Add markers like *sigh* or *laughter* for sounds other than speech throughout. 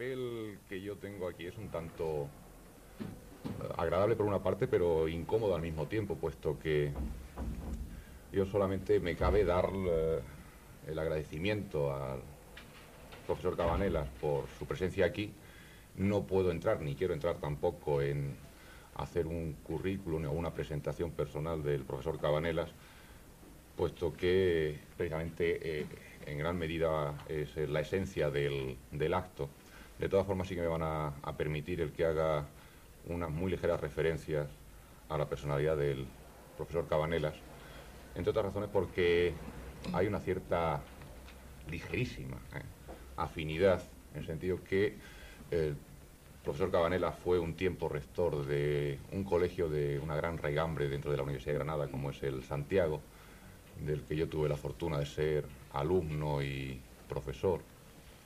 papel que yo tengo aquí es un tanto eh, agradable por una parte, pero incómodo al mismo tiempo, puesto que yo solamente me cabe dar eh, el agradecimiento al profesor Cabanelas por su presencia aquí. No puedo entrar, ni quiero entrar tampoco en hacer un currículum o una presentación personal del profesor Cabanelas, puesto que precisamente eh, en gran medida es la esencia del, acto. De todas formas sí que me van a, permitir el que haga unas muy ligeras referencias a la personalidad del profesor Cabanelas, entre otras razones porque hay una cierta ligerísima eh, afinidad, en el sentido que el profesor Cabanela fue un tiempo rector de un colegio de una gran raigambre dentro de la Universidad de Granada, como es el Santiago, del que yo tuve la fortuna de ser alumno y profesor,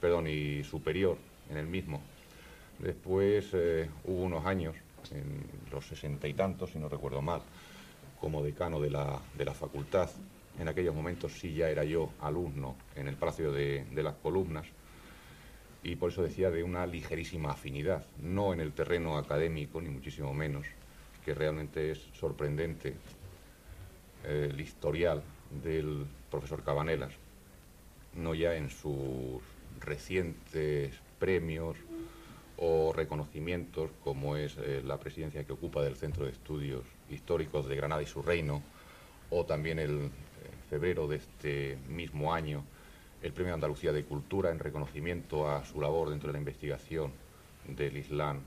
perdón, y superior en el mismo. Después eh, hubo unos años, en los sesenta y tantos, si no recuerdo mal, como decano de la, de la facultad. En aquellos momentos sí ya era yo alumno en el Palacio de, de las Columnas y por eso decía de una ligerísima afinidad, no en el terreno académico, ni muchísimo menos, que realmente es sorprendente eh, el historial del profesor Cabanelas, no ya en sus recientes premios o reconocimientos como es eh, la presidencia que ocupa del Centro de Estudios Históricos de Granada y su Reino, o también el eh, febrero de este mismo año el Premio Andalucía de Cultura en reconocimiento a su labor dentro de la investigación del Islam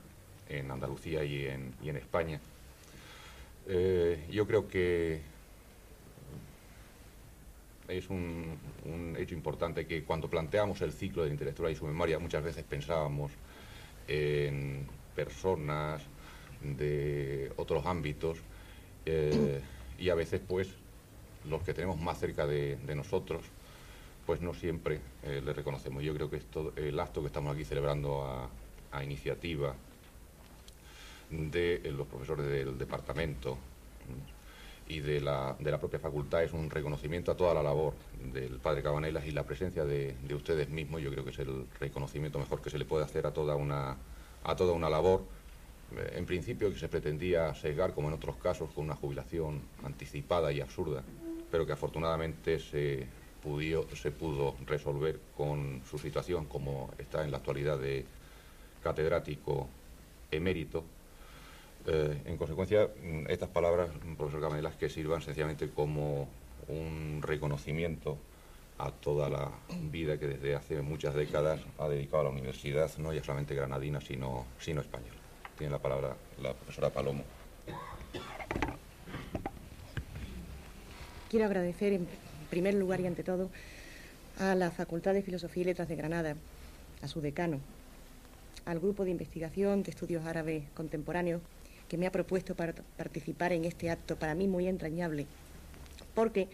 en Andalucía y en, y en España. Eh, yo creo que es un, hecho importante que cuando planteamos el ciclo de intelectual y su memoria muchas veces pensábamos en personas de otros ámbitos eh, y a veces pues los que tenemos más cerca de, nosotros pues no siempre eh, le reconocemos. Yo creo que esto, el acto que estamos aquí celebrando a, iniciativa de los profesores del departamento y de la, de la, propia facultad es un reconocimiento a toda la labor del padre Cabanelas y la presencia de, de, ustedes mismos, yo creo que es el reconocimiento mejor que se le puede hacer a toda una, a toda una labor, eh, en principio que se pretendía sesgar, como en otros casos, con una jubilación anticipada y absurda, pero que afortunadamente se, pudió, se pudo resolver con su situación como está en la actualidad de catedrático emérito. Eh, en consecuencia, estas palabras, profesor Camelas, que sirvan sencillamente como un reconocimiento a toda la vida que desde hace muchas décadas ha dedicado a la universidad, no ya solamente granadina, sino, sino española. Tiene la palabra la profesora Palomo. Quiero agradecer en primer lugar y ante todo a la Facultad de Filosofía y Letras de Granada, a su decano, al Grupo de Investigación de Estudios Árabes Contemporáneos que me ha propuesto para participar en este acto, para mí muy entrañable, porque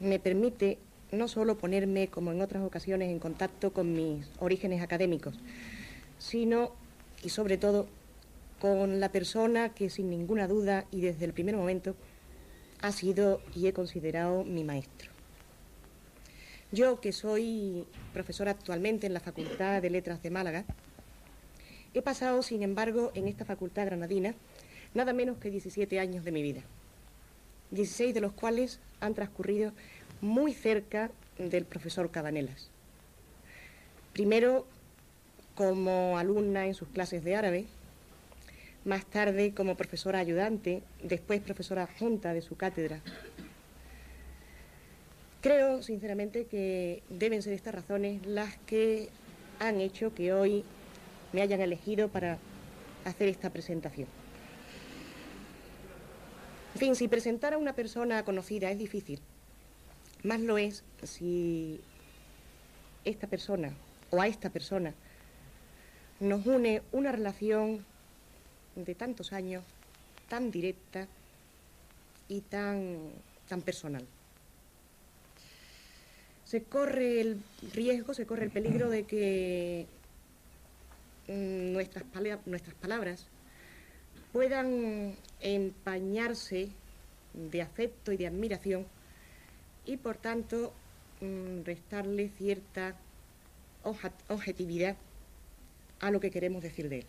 me permite no solo ponerme, como en otras ocasiones, en contacto con mis orígenes académicos, sino y sobre todo con la persona que sin ninguna duda y desde el primer momento ha sido y he considerado mi maestro. Yo, que soy profesora actualmente en la Facultad de Letras de Málaga, he pasado, sin embargo, en esta facultad granadina nada menos que 17 años de mi vida, 16 de los cuales han transcurrido muy cerca del profesor Cabanelas. Primero como alumna en sus clases de árabe, más tarde como profesora ayudante, después profesora adjunta de su cátedra. Creo, sinceramente, que deben ser estas razones las que han hecho que hoy me hayan elegido para hacer esta presentación. En fin, si presentar a una persona conocida es difícil, más lo es si esta persona o a esta persona nos une una relación de tantos años, tan directa y tan, tan personal. Se corre el riesgo, se corre el peligro de que nuestras, nuestras palabras puedan empañarse de afecto y de admiración y por tanto mm, restarle cierta objetividad a lo que queremos decir de él.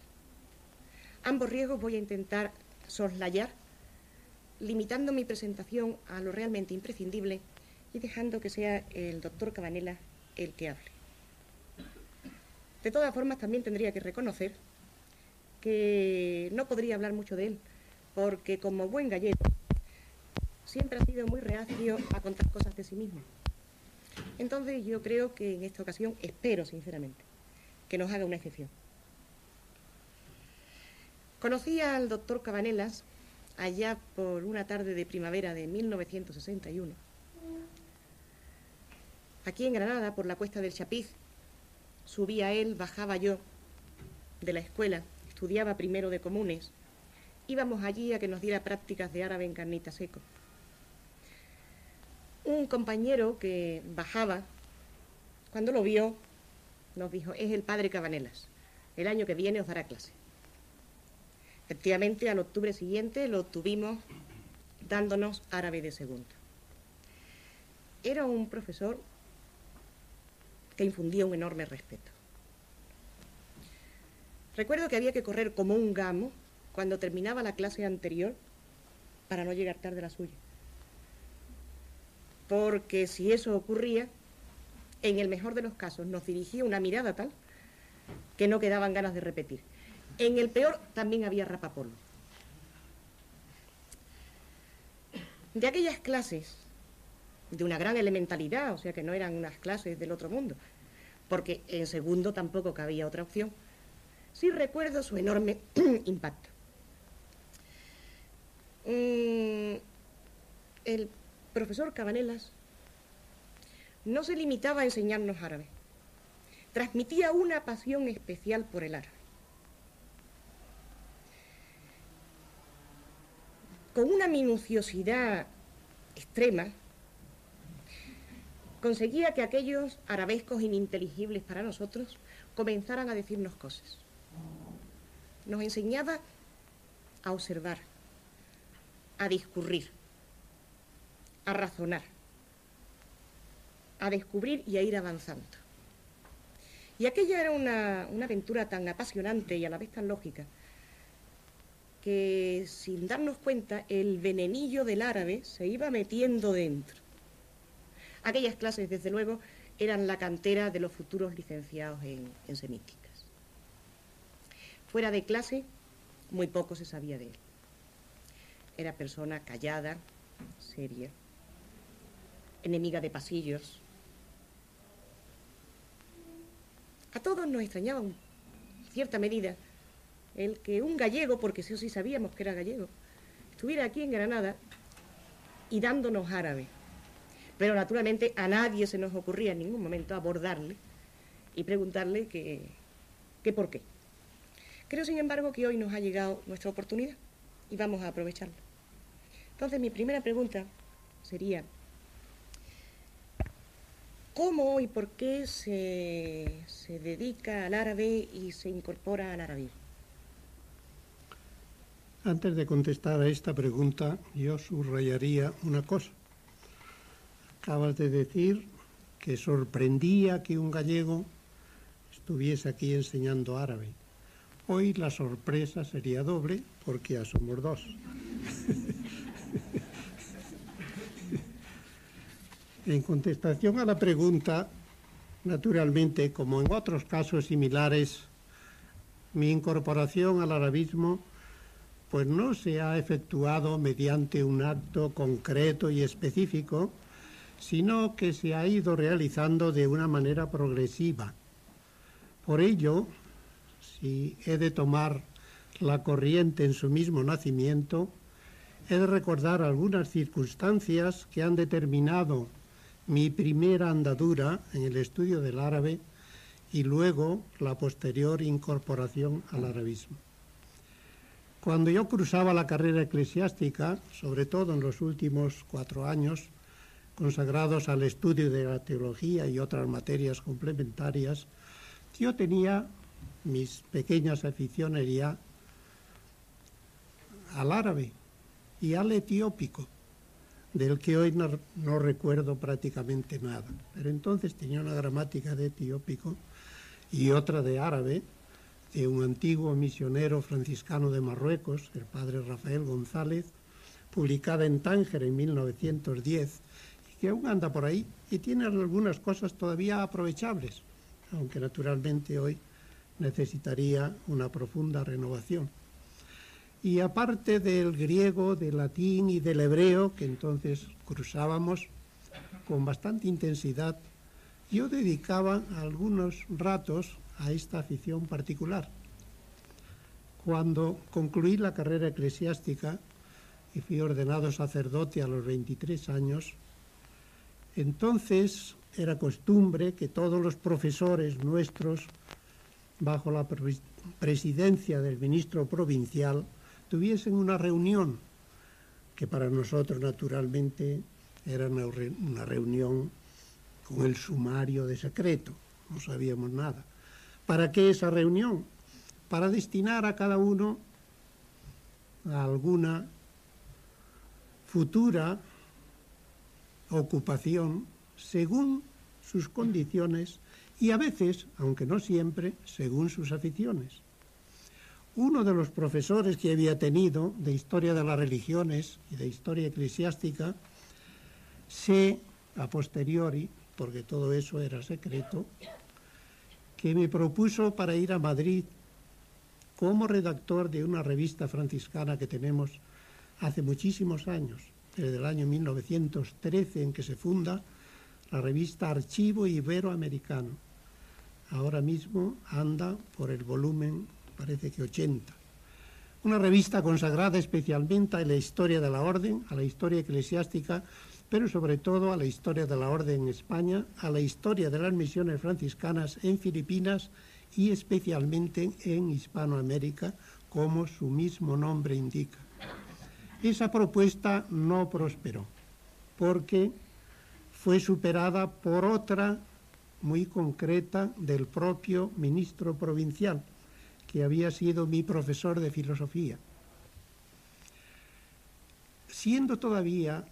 Ambos riesgos voy a intentar soslayar, limitando mi presentación a lo realmente imprescindible y dejando que sea el doctor Cabanela el que hable. De todas formas, también tendría que reconocer que no podría hablar mucho de él, porque como buen gallego, siempre ha sido muy reacio a contar cosas de sí mismo. Entonces yo creo que en esta ocasión, espero sinceramente, que nos haga una excepción. Conocí al doctor Cabanelas allá por una tarde de primavera de 1961. Aquí en Granada, por la cuesta del Chapiz, subía él, bajaba yo de la escuela, estudiaba primero de comunes. Íbamos allí a que nos diera prácticas de árabe en carnita seco. Un compañero que bajaba, cuando lo vio, nos dijo, es el padre Cabanelas. El año que viene os dará clase. Efectivamente, al octubre siguiente lo tuvimos dándonos árabe de segundo. Era un profesor que infundía un enorme respeto. Recuerdo que había que correr como un gamo cuando terminaba la clase anterior para no llegar tarde a la suya. Porque si eso ocurría, en el mejor de los casos nos dirigía una mirada tal que no quedaban ganas de repetir. En el peor también había rapapolvo. De aquellas clases, de una gran elementalidad, o sea que no eran unas clases del otro mundo, porque en segundo tampoco cabía otra opción, sí recuerdo su enorme *clears throat* impacto. Mm, el profesor Cabanelas no se limitaba a enseñarnos árabe, transmitía una pasión especial por el árabe. con una minuciosidad extrema, conseguía que aquellos arabescos ininteligibles para nosotros comenzaran a decirnos cosas. Nos enseñaba a observar, a discurrir, a razonar, a descubrir y a ir avanzando. Y aquella era una, una aventura tan apasionante y a la vez tan lógica que sin darnos cuenta el venenillo del árabe se iba metiendo dentro. Aquellas clases, desde luego, eran la cantera de los futuros licenciados en, semíticas. Fuera de clase, muy poco se sabía de él. Era persona callada, seria, enemiga de pasillos. A todos nos extrañaba en cierta medida el que un gallego, porque sí o sí sabíamos que era gallego, estuviera aquí en Granada y dándonos árabe. Pero naturalmente a nadie se nos ocurría en ningún momento abordarle y preguntarle qué por qué. Creo, sin embargo, que hoy nos ha llegado nuestra oportunidad y vamos a aprovecharla. Entonces, mi primera pregunta sería, ¿cómo y por qué se, se dedica al árabe y se incorpora al árabe? Antes de contestar a esta pregunta, yo subrayaría una cosa. Acabas de decir que sorprendía que un gallego estuviese aquí enseñando árabe. Hoy la sorpresa sería doble porque ya somos dos. *laughs* en contestación a la pregunta, naturalmente, como en otros casos similares, mi incorporación al arabismo pues no se ha efectuado mediante un acto concreto y específico, sino que se ha ido realizando de una manera progresiva. Por ello, si he de tomar la corriente en su mismo nacimiento, he de recordar algunas circunstancias que han determinado mi primera andadura en el estudio del árabe y luego la posterior incorporación al arabismo. Cuando yo cruzaba la carrera eclesiástica, sobre todo en los últimos cuatro años, consagrados al estudio de la teología y otras materias complementarias, yo tenía mis pequeñas aficiones ya al árabe y al etiópico, del que hoy no, recuerdo prácticamente nada. Pero entonces tenía una gramática de etiópico y otra de árabe, de un antiguo misionero franciscano de Marruecos, el padre Rafael González, publicada en Tánger en 1910, y que aún anda por ahí y tiene algunas cosas todavía aprovechables, aunque naturalmente hoy necesitaría una profunda renovación. Y aparte del griego, del latín y del hebreo, que entonces cruzábamos con bastante intensidad, yo dedicaba algunos ratos a esta afición particular. Cuando concluí la carrera eclesiástica y fui ordenado sacerdote a los 23 años, entonces era costumbre que todos los profesores nuestros, bajo la presidencia del ministro provincial, tuviesen una reunión, que para nosotros naturalmente era una reunión con el sumario de secreto, no sabíamos nada. ¿Para qué esa reunión? Para destinar a cada uno a alguna futura ocupación según sus condiciones y a veces, aunque no siempre, según sus aficiones. Uno de los profesores que había tenido de historia de las religiones y de historia eclesiástica se, a posteriori, porque todo eso era secreto, que me propuso para ir a Madrid como redactor de una revista franciscana que tenemos hace muchísimos años, desde el año 1913 en que se funda la revista Archivo Iberoamericano. Ahora mismo anda por el volumen, parece que 80. Una revista consagrada especialmente a la historia de la orden, a la historia eclesiástica pero sobre todo a la historia de la Orden en España, a la historia de las misiones franciscanas en Filipinas y especialmente en Hispanoamérica, como su mismo nombre indica. Esa propuesta no prosperó, porque fue superada por otra muy concreta del propio ministro provincial, que había sido mi profesor de filosofía. Siendo todavía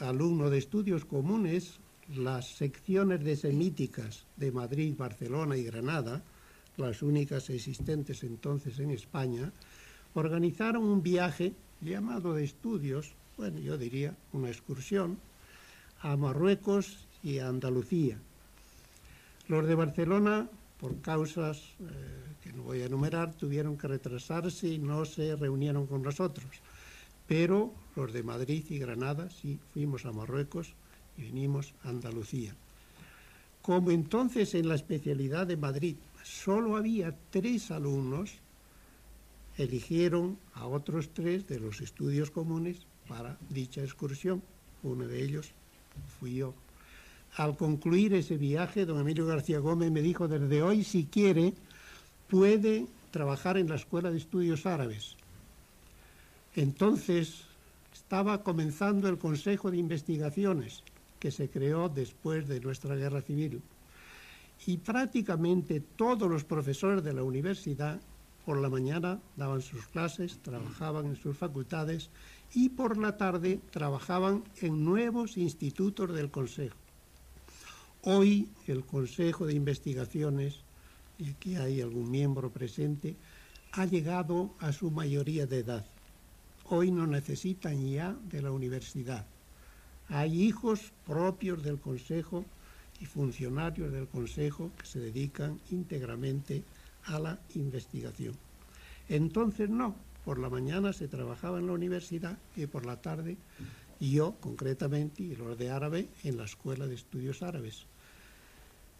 alumno de estudios comunes, las secciones de semíticas de Madrid, Barcelona y Granada, las únicas existentes entonces en España, organizaron un viaje llamado de estudios, bueno, yo diría una excursión, a Marruecos y a Andalucía. Los de Barcelona, por causas eh, que no voy a enumerar, tuvieron que retrasarse y no se reunieron con nosotros pero los de Madrid y Granada sí fuimos a Marruecos y vinimos a Andalucía. Como entonces en la especialidad de Madrid solo había tres alumnos, eligieron a otros tres de los estudios comunes para dicha excursión. Uno de ellos fui yo. Al concluir ese viaje, don Emilio García Gómez me dijo, desde hoy, si quiere, puede trabajar en la Escuela de Estudios Árabes. Entonces estaba comenzando el Consejo de Investigaciones que se creó después de nuestra guerra civil. Y prácticamente todos los profesores de la universidad por la mañana daban sus clases, trabajaban en sus facultades y por la tarde trabajaban en nuevos institutos del Consejo. Hoy el Consejo de Investigaciones, y aquí hay algún miembro presente, ha llegado a su mayoría de edad hoy no necesitan ya de la universidad. Hay hijos propios del Consejo y funcionarios del Consejo que se dedican íntegramente a la investigación. Entonces no, por la mañana se trabajaba en la universidad y por la tarde yo concretamente y los de árabe en la Escuela de Estudios Árabes.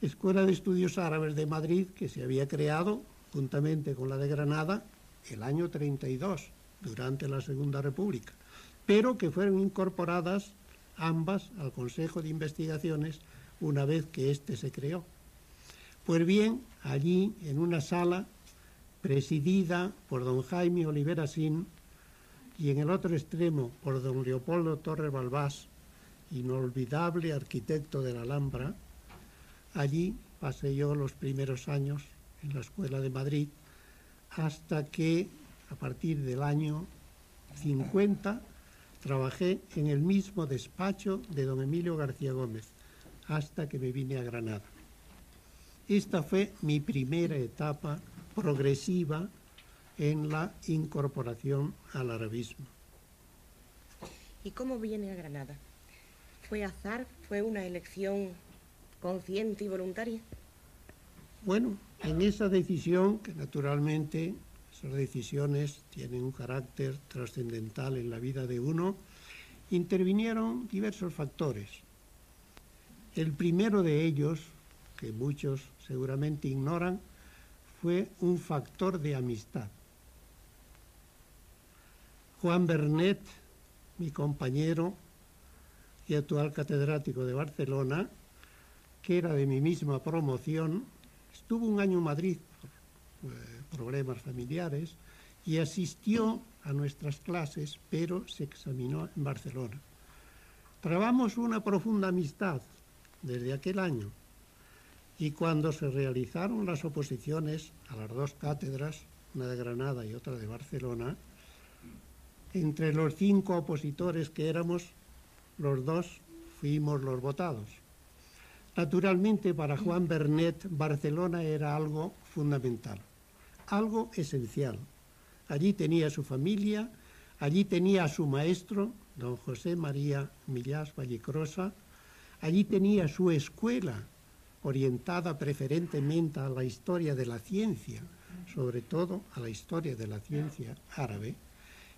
Escuela de Estudios Árabes de Madrid que se había creado juntamente con la de Granada el año 32 durante la Segunda República, pero que fueron incorporadas ambas al Consejo de Investigaciones una vez que éste se creó. Pues bien, allí, en una sala presidida por don Jaime Olivera Sin y en el otro extremo por don Leopoldo Torres Balbás, inolvidable arquitecto de la Alhambra, allí pasé yo los primeros años en la Escuela de Madrid hasta que a partir del año 50 trabajé en el mismo despacho de don Emilio García Gómez hasta que me vine a Granada. Esta fue mi primera etapa progresiva en la incorporación al arabismo. ¿Y cómo viene a Granada? ¿Fue azar? ¿Fue una elección consciente y voluntaria? Bueno, en esa decisión, que naturalmente esas decisiones tienen un carácter trascendental en la vida de uno, intervinieron diversos factores. El primero de ellos, que muchos seguramente ignoran, fue un factor de amistad. Juan Bernet, mi compañero y actual catedrático de Barcelona, que era de mi misma promoción, estuvo un año en Madrid por eh, problemas familiares y asistió a nuestras clases, pero se examinó en Barcelona. Trabamos una profunda amistad desde aquel año y cuando se realizaron las oposiciones a las dos cátedras, una de Granada y otra de Barcelona, entre los cinco opositores que éramos, los dos fuimos los votados. Naturalmente, para Juan Bernet, Barcelona era algo fundamental, algo esencial. Allí tenía su familia, allí tenía a su maestro, don José María Millás Vallecrosa, allí tenía su escuela, orientada preferentemente a la historia de la ciencia, sobre todo a la historia de la ciencia árabe,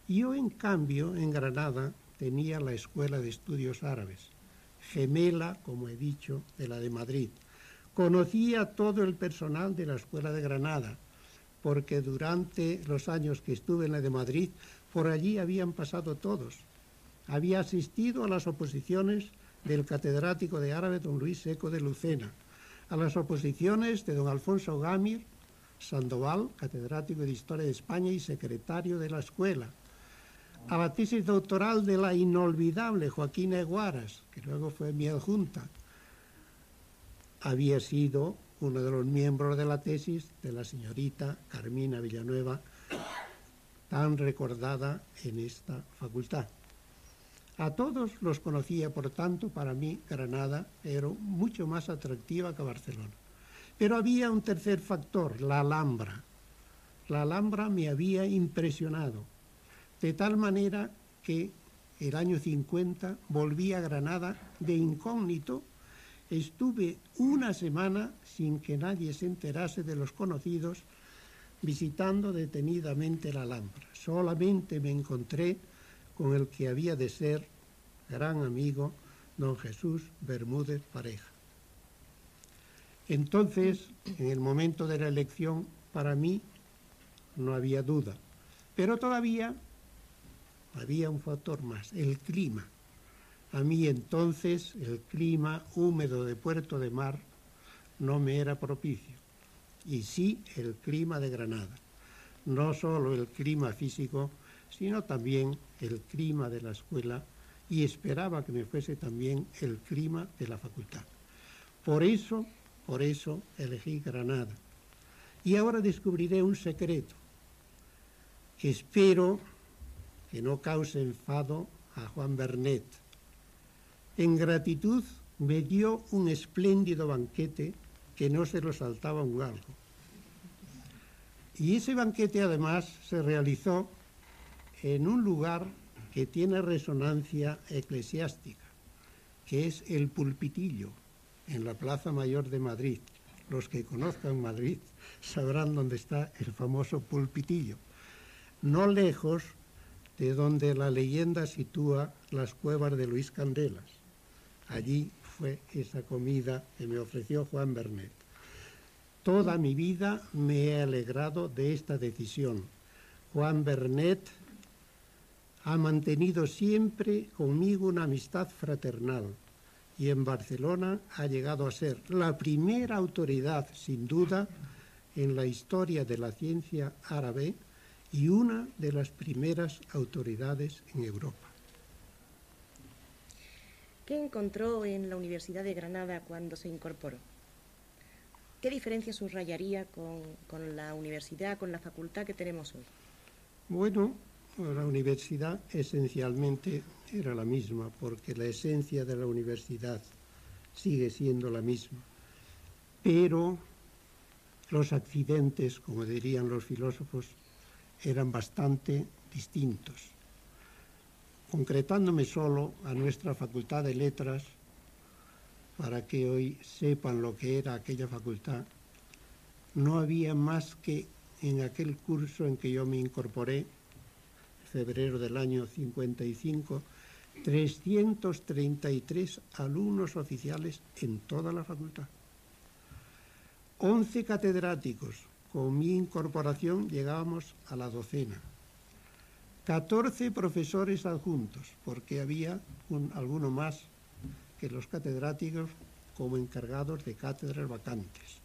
yo en cambio en Granada tenía la Escuela de Estudios Árabes, gemela, como he dicho, de la de Madrid. Conocía todo el personal de la Escuela de Granada, porque durante los años que estuve en la de Madrid, por allí habían pasado todos. Había asistido a las oposiciones del catedrático de árabe don Luis Seco de Lucena, a las oposiciones de don Alfonso Gamir Sandoval, catedrático de Historia de España y secretario de la escuela, a la tesis doctoral de la inolvidable Joaquina Eguaras, que luego fue mi adjunta. Había sido uno de los miembros de la tesis de la señorita Carmina Villanueva, tan recordada en esta facultad. A todos los conocía, por tanto, para mí Granada era mucho más atractiva que Barcelona. Pero había un tercer factor, la Alhambra. La Alhambra me había impresionado, de tal manera que el año 50 volví a Granada de incógnito. Estuve una semana sin que nadie se enterase de los conocidos visitando detenidamente la Alhambra. Solamente me encontré con el que había de ser gran amigo, don Jesús Bermúdez Pareja. Entonces, en el momento de la elección, para mí no había duda, pero todavía había un factor más, el clima. A mí entonces el clima húmedo de Puerto de Mar no me era propicio, y sí el clima de Granada. No solo el clima físico, sino también el clima de la escuela y esperaba que me fuese también el clima de la facultad. Por eso, por eso elegí Granada. Y ahora descubriré un secreto. Espero que no cause enfado a Juan Bernet. En gratitud me dio un espléndido banquete que no se lo saltaba un galgo. Y ese banquete además se realizó en un lugar que tiene resonancia eclesiástica, que es el pulpitillo en la Plaza Mayor de Madrid. Los que conozcan Madrid sabrán dónde está el famoso pulpitillo, no lejos de donde la leyenda sitúa las cuevas de Luis Candelas. Allí fue esa comida que me ofreció Juan Bernet. Toda mi vida me he alegrado de esta decisión. Juan Bernet ha mantenido siempre conmigo una amistad fraternal y en Barcelona ha llegado a ser la primera autoridad, sin duda, en la historia de la ciencia árabe y una de las primeras autoridades en Europa. ¿Qué encontró en la Universidad de Granada cuando se incorporó? ¿Qué diferencia subrayaría con, con la universidad, con la facultad que tenemos hoy? Bueno, la universidad esencialmente era la misma, porque la esencia de la universidad sigue siendo la misma. Pero los accidentes, como dirían los filósofos, eran bastante distintos. Concretándome solo a nuestra Facultad de Letras, para que hoy sepan lo que era aquella facultad, no había más que en aquel curso en que yo me incorporé, febrero del año 55, 333 alumnos oficiales en toda la facultad. 11 catedráticos. Con mi incorporación llegábamos a la docena. 14 profesores adjuntos, porque había un, alguno más que los catedráticos como encargados de cátedras vacantes.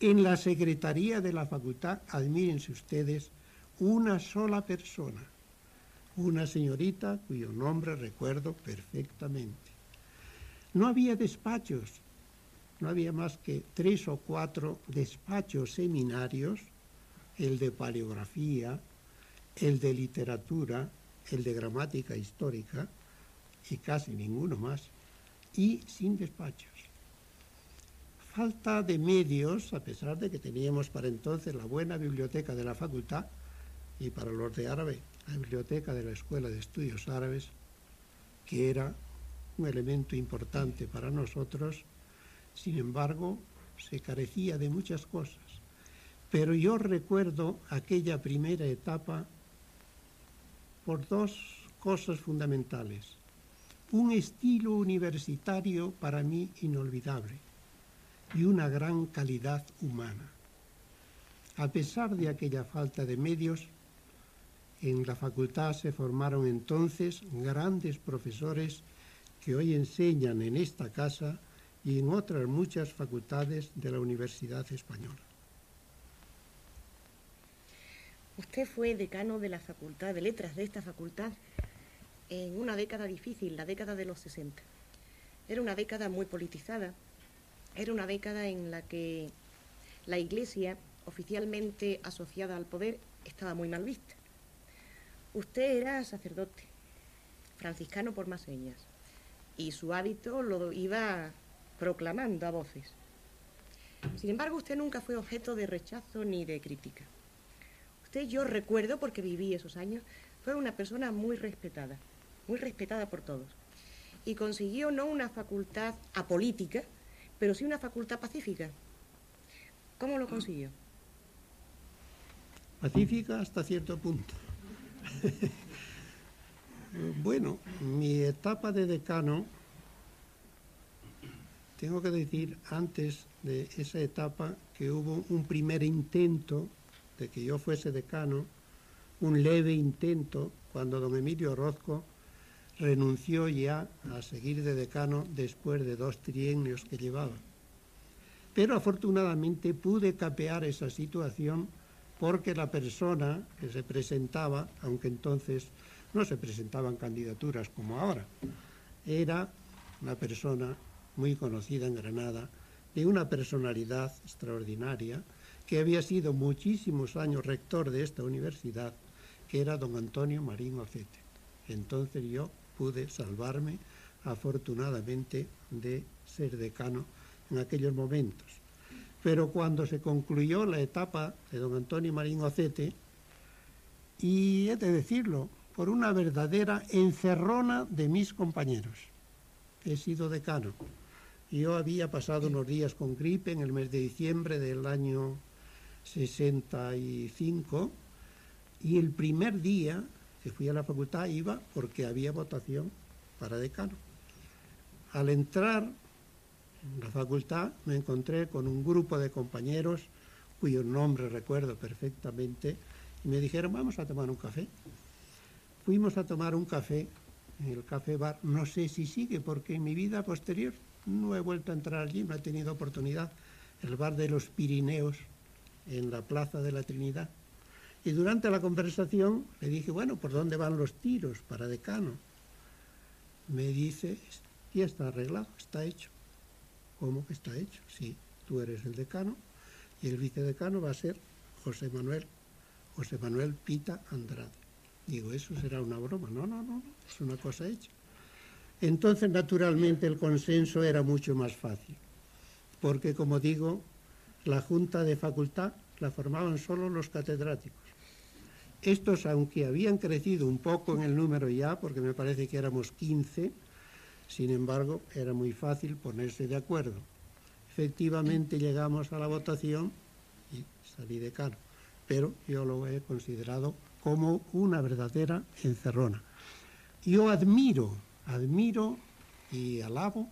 En la secretaría de la facultad, admírense ustedes, una sola persona, una señorita cuyo nombre recuerdo perfectamente. No había despachos, no había más que tres o cuatro despachos seminarios, el de paleografía, el de literatura, el de gramática histórica y casi ninguno más, y sin despachos. Falta de medios, a pesar de que teníamos para entonces la buena biblioteca de la facultad y para los de árabe, la biblioteca de la Escuela de Estudios Árabes, que era un elemento importante para nosotros sin embargo, se carecía de muchas cosas. Pero yo recuerdo aquella primera etapa por dos cosas fundamentales. Un estilo universitario para mí inolvidable y una gran calidad humana. A pesar de aquella falta de medios, en la facultad se formaron entonces grandes profesores que hoy enseñan en esta casa y en otras muchas facultades de la Universidad Española. Usted fue decano de la Facultad de Letras de esta facultad en una década difícil, la década de los 60. Era una década muy politizada, era una década en la que la Iglesia, oficialmente asociada al poder, estaba muy mal vista. Usted era sacerdote, franciscano por más señas, y su hábito lo iba proclamando a voces. Sin embargo, usted nunca fue objeto de rechazo ni de crítica. Usted, yo recuerdo, porque viví esos años, fue una persona muy respetada, muy respetada por todos. Y consiguió no una facultad apolítica, pero sí una facultad pacífica. ¿Cómo lo consiguió? Pacífica hasta cierto punto. *laughs* bueno, mi etapa de decano tengo que decir antes de esa etapa que hubo un primer intento de que yo fuese decano, un leve intento cuando don Emilio Orozco renunció ya a seguir de decano después de dos trienios que llevaba. Pero afortunadamente pude capear esa situación porque la persona que se presentaba, aunque entonces no se presentaban candidaturas como ahora, era una persona muy conocida en Granada, de una personalidad extraordinaria, que había sido muchísimos años rector de esta universidad, que era don Antonio Marín Ocete. Entonces yo pude salvarme, afortunadamente, de ser decano en aquellos momentos. Pero cuando se concluyó la etapa de don Antonio Marín Ocete, y he de decirlo, por una verdadera encerrona de mis compañeros, he sido decano, yo había pasado unos días con gripe en el mes de diciembre del año 65 y el primer día que fui a la facultad iba porque había votación para decano. Al entrar en la facultad me encontré con un grupo de compañeros cuyos nombres recuerdo perfectamente y me dijeron vamos a tomar un café. Fuimos a tomar un café en el café bar, no sé si sigue porque en mi vida posterior no he vuelto a entrar allí, no he tenido oportunidad. El bar de los Pirineos, en la Plaza de la Trinidad. Y durante la conversación le dije, bueno, ¿por dónde van los tiros para decano? Me dice, ya está arreglado, está hecho. ¿Cómo que está hecho? Sí, tú eres el decano y el vicedecano va a ser José Manuel, José Manuel Pita Andrade. Digo, eso será una broma. No, no, no, es una cosa hecha. Entonces, naturalmente, el consenso era mucho más fácil, porque, como digo, la junta de facultad la formaban solo los catedráticos. Estos, aunque habían crecido un poco en el número ya, porque me parece que éramos 15, sin embargo, era muy fácil ponerse de acuerdo. Efectivamente llegamos a la votación y salí decano, pero yo lo he considerado como una verdadera encerrona. Yo admiro, admiro y alabo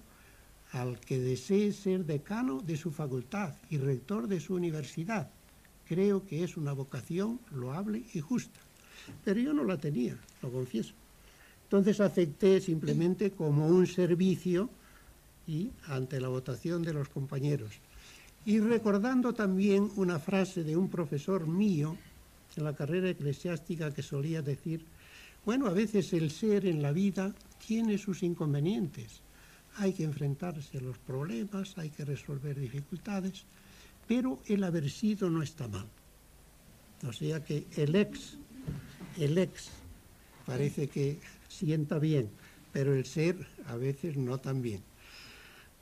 al que desee ser decano de su facultad y rector de su universidad. Creo que es una vocación loable y justa, pero yo no la tenía, lo confieso. Entonces acepté simplemente como un servicio y ante la votación de los compañeros. Y recordando también una frase de un profesor mío en la carrera eclesiástica que solía decir, bueno, a veces el ser en la vida tiene sus inconvenientes, hay que enfrentarse a los problemas, hay que resolver dificultades, pero el haber sido no está mal. O sea que el ex, el ex parece que sienta bien, pero el ser a veces no tan bien.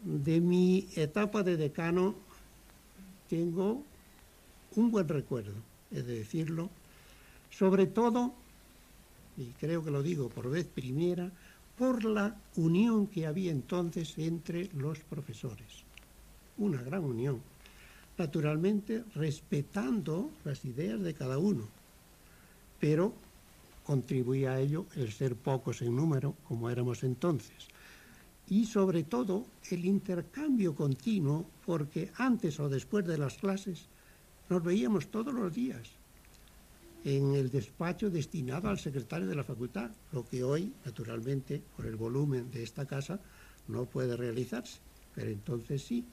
De mi etapa de decano tengo un buen recuerdo, es de decirlo, sobre todo, y creo que lo digo por vez primera, por la unión que había entonces entre los profesores. Una gran unión. Naturalmente respetando las ideas de cada uno, pero contribuía a ello el ser pocos en número, como éramos entonces. Y sobre todo el intercambio continuo, porque antes o después de las clases nos veíamos todos los días en el despacho destinado al secretario de la facultad, lo que hoy, naturalmente, por el volumen de esta casa, no puede realizarse, pero entonces sí.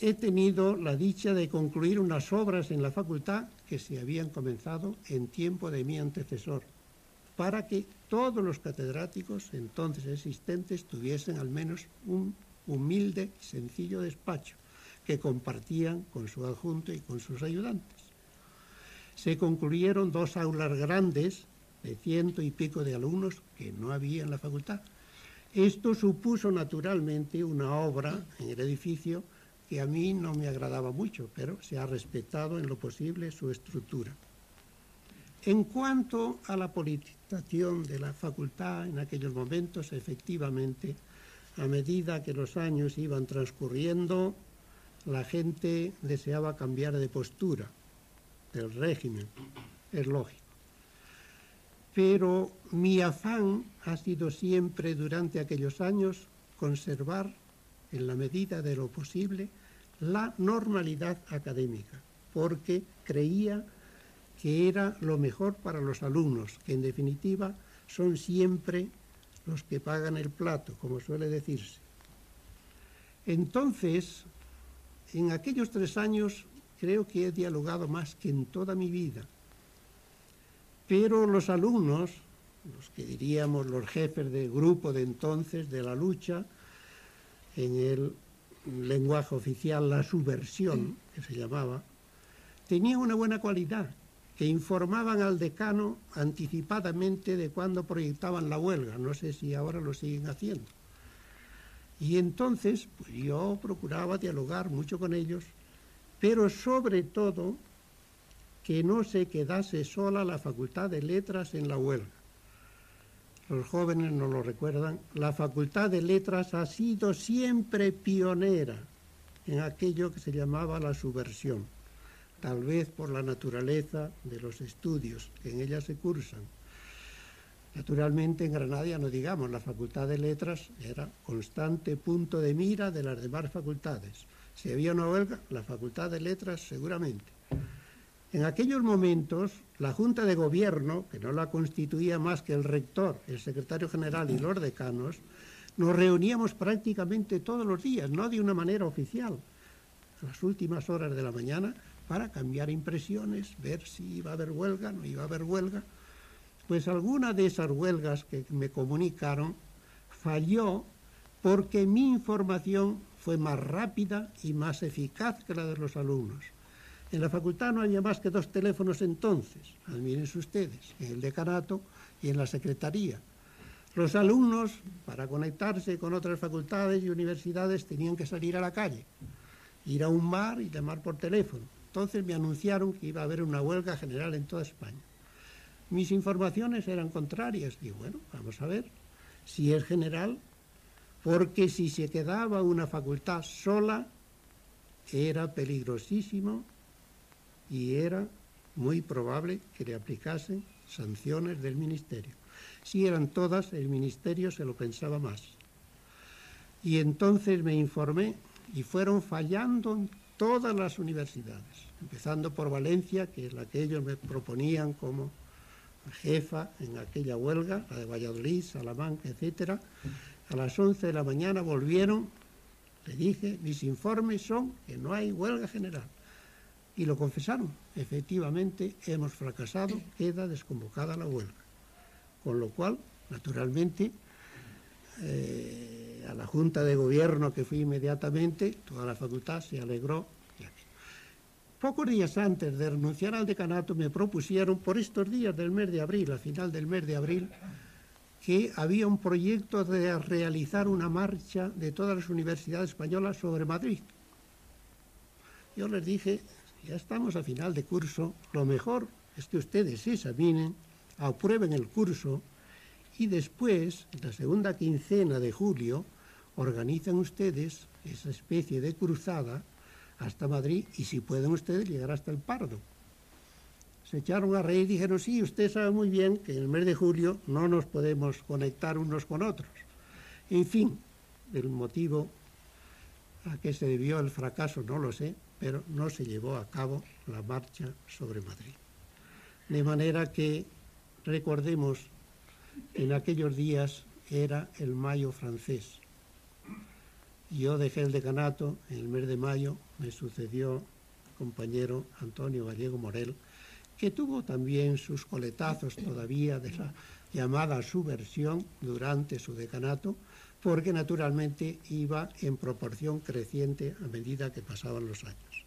He tenido la dicha de concluir unas obras en la facultad que se habían comenzado en tiempo de mi antecesor, para que todos los catedráticos entonces existentes tuviesen al menos un humilde y sencillo despacho que compartían con su adjunto y con sus ayudantes se concluyeron dos aulas grandes de ciento y pico de alumnos que no había en la facultad. Esto supuso naturalmente una obra en el edificio que a mí no me agradaba mucho, pero se ha respetado en lo posible su estructura. En cuanto a la politización de la facultad en aquellos momentos, efectivamente, a medida que los años iban transcurriendo, la gente deseaba cambiar de postura del régimen, es lógico. Pero mi afán ha sido siempre durante aquellos años conservar, en la medida de lo posible, la normalidad académica, porque creía que era lo mejor para los alumnos, que en definitiva son siempre los que pagan el plato, como suele decirse. Entonces, en aquellos tres años creo que he dialogado más que en toda mi vida. Pero los alumnos, los que diríamos los jefes de grupo de entonces de la lucha, en el lenguaje oficial la subversión, que se llamaba, tenían una buena cualidad, que informaban al decano anticipadamente de cuándo proyectaban la huelga. No sé si ahora lo siguen haciendo. Y entonces pues yo procuraba dialogar mucho con ellos pero sobre todo que no se quedase sola la Facultad de Letras en la huelga. Los jóvenes no lo recuerdan, la Facultad de Letras ha sido siempre pionera en aquello que se llamaba la subversión, tal vez por la naturaleza de los estudios que en ella se cursan. Naturalmente en Granada, no digamos, la Facultad de Letras era constante punto de mira de las demás facultades. Si había una huelga, la Facultad de Letras seguramente. En aquellos momentos, la Junta de Gobierno, que no la constituía más que el rector, el secretario general y los decanos, nos reuníamos prácticamente todos los días, no de una manera oficial, a las últimas horas de la mañana, para cambiar impresiones, ver si iba a haber huelga, no iba a haber huelga. Pues alguna de esas huelgas que me comunicaron falló porque mi información fue más rápida y más eficaz que la de los alumnos. En la facultad no había más que dos teléfonos entonces, admírense ustedes, en el decanato y en la secretaría. Los alumnos, para conectarse con otras facultades y universidades, tenían que salir a la calle. ir a un bar y llamar por teléfono. Entonces me anunciaron que iba a haber una huelga general en toda España. Mis informaciones eran contrarias. Y bueno, vamos a ver si es general, porque si se quedaba una facultad sola, era peligrosísimo y era muy probable que le aplicasen sanciones del Ministerio. Si eran todas, el Ministerio se lo pensaba más. Y entonces me informé y fueron fallando en todas las universidades, empezando por Valencia, que es la que ellos me proponían como jefa en aquella huelga, la de Valladolid, Salamanca, etcétera. A las 11 de la mañana volvieron, le dije, mis informes son que no hay huelga general. Y lo confesaron, efectivamente hemos fracasado, queda desconvocada la huelga. Con lo cual, naturalmente, eh, a la Junta de Gobierno que fui inmediatamente, toda la facultad se alegró. Pocos días antes de renunciar al decanato me propusieron, por estos días del mes de abril, a final del mes de abril, que había un proyecto de realizar una marcha de todas las universidades españolas sobre Madrid. Yo les dije, ya estamos a final de curso, lo mejor es que ustedes se examinen, aprueben el curso y después, en la segunda quincena de julio, organizan ustedes esa especie de cruzada hasta Madrid y si pueden ustedes llegar hasta el Pardo. Se echaron a reír y dijeron, sí, usted sabe muy bien que en el mes de julio no nos podemos conectar unos con otros. En fin, el motivo a que se debió el fracaso no lo sé, pero no se llevó a cabo la marcha sobre Madrid. De manera que recordemos, en aquellos días era el mayo francés. Yo dejé el decanato en el mes de mayo, me sucedió el compañero Antonio Gallego Morel, que tuvo también sus coletazos todavía de la llamada subversión durante su decanato, porque naturalmente iba en proporción creciente a medida que pasaban los años.